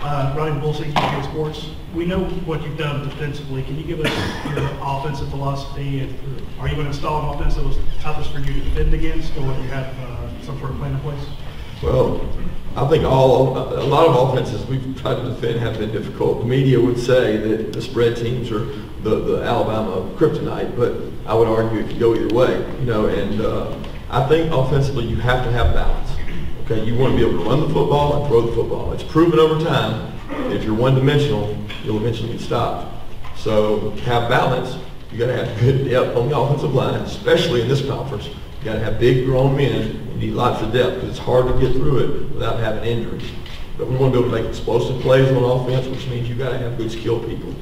Uh, Ryan Bullseye, UK Sports. We know what you've done defensively. Can you give us your offensive philosophy? And Are you going to install an offense that was toughest for you to defend against, or do you have uh, some sort of plan in place? Well, I think all, a lot of offenses we've tried to defend have been difficult. The media would say that the spread teams are the, the Alabama kryptonite, but I would argue it could go either way, you know, and uh, I think offensively you have to have balance. Okay, you want to be able to run the football and throw the football. It's proven over time, if you're one-dimensional, you'll eventually get stopped. So have balance, you got to have good depth on the offensive line, especially in this conference. You got to have big grown men. You need lots of depth because it's hard to get through it without having injuries. But we want to be able to make explosive plays on offense, which means you got to have good skill people.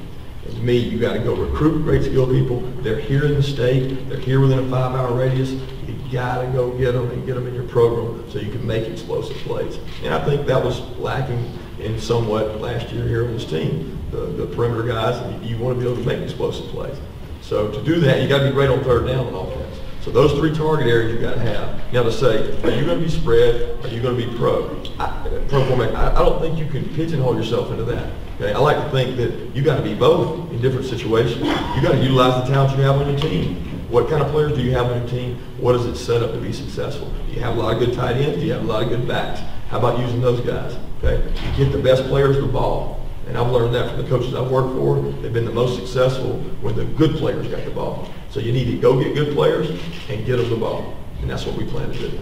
And to me, you got to go recruit great skill people. They're here in the state. They're here within a five-hour radius. You got to go get them and get them in your program so you can make explosive plays. And I think that was lacking in somewhat last year here on this team. The, the perimeter guys, you want to be able to make explosive plays. So to do that, you got to be great on third down on offense. So those three target areas you got to have. Now to say, are you going to be spread? Are you going to be pro? I, pro format. I, I don't think you can pigeonhole yourself into that. Okay, I like to think that you got to be both in different situations. You got to utilize the talent you have on your team. What kind of players do you have on your team? What does it set up to be successful? Do you have a lot of good tight ends? Do you have a lot of good backs? How about using those guys? Okay, you get the best players the ball. And I've learned that from the coaches I've worked for. They've been the most successful when the good players got the ball. So you need to go get good players and get them the ball. And that's what we plan to do.